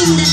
Please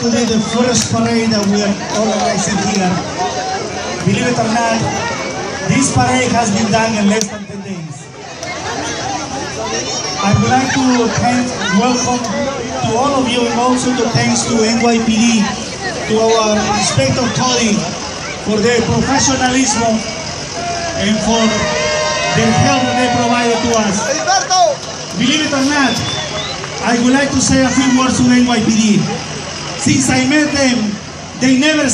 today, the first parade that we are organizing here. Believe it or not, this parade has been done in less than 10 days. I would like to thank, welcome to all of you and also to thanks to NYPD, to our Inspector Cody for their professionalism and for the help they provided to us. Believe it or not, I would like to say a few words to NYPD. Since I met them, they never